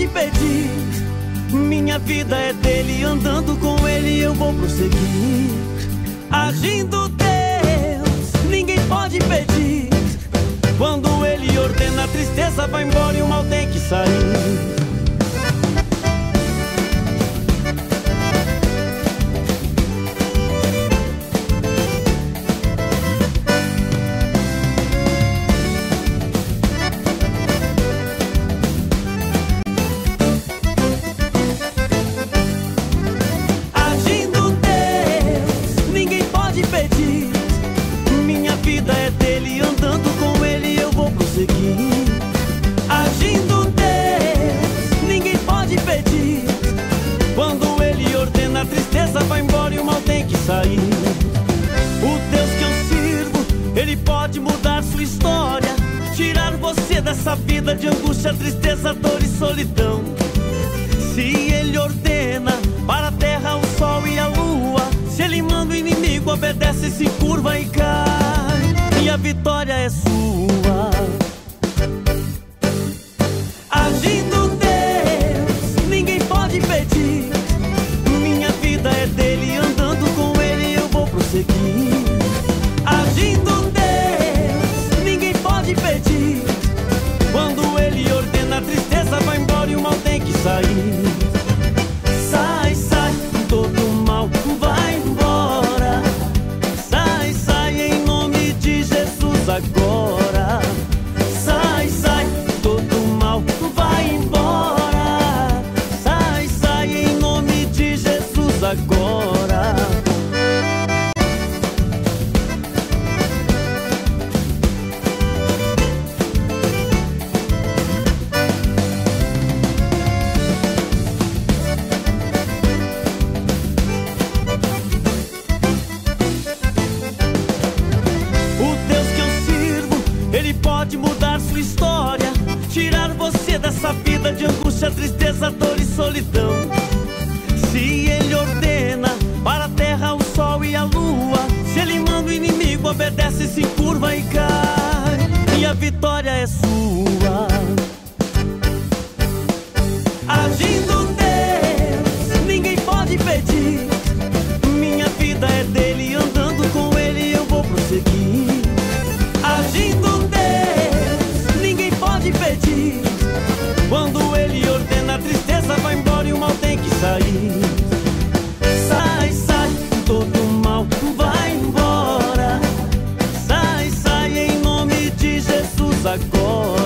pode pedir. Minha vida é dele, andando com ele eu vou prosseguir. Agindo Deus, ninguém pode pedir. Quando ele ordena, a tristeza vai embora e o mal tem que sair. Pode pedir. Minha vida é dele, andando com ele eu vou prosseguir. Agindo Deus, ninguém pode pedir. Quando ele ordena, a tristeza vai embora e o mal tem que sair. O Deus que eu sirvo, ele pode mudar sua história. Tirar você dessa vida de angústia, tristeza, dor e solidão. Obedece, se curva e cai, e a vitória é sua. Você dessa vida de angústia, tristeza, dor e solidão. Se ele ordena para a terra o sol e a lua, se ele manda o inimigo, obedece, se curva e cai, e a vitória é sua. Agora.